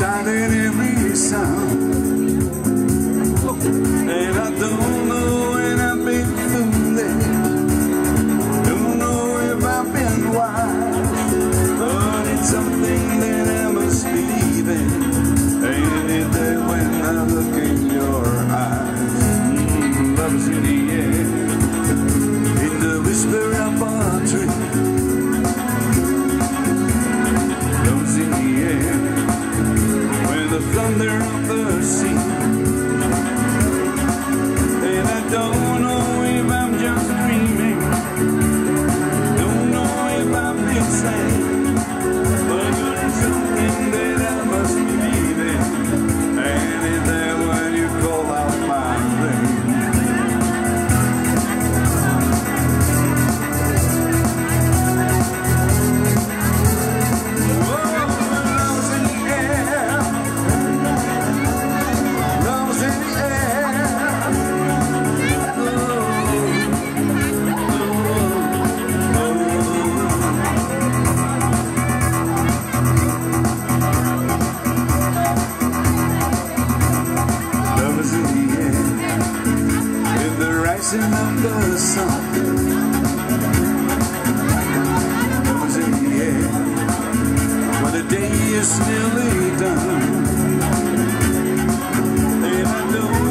silent every sound. thunder of the sea. the sun was the day is nearly done And I know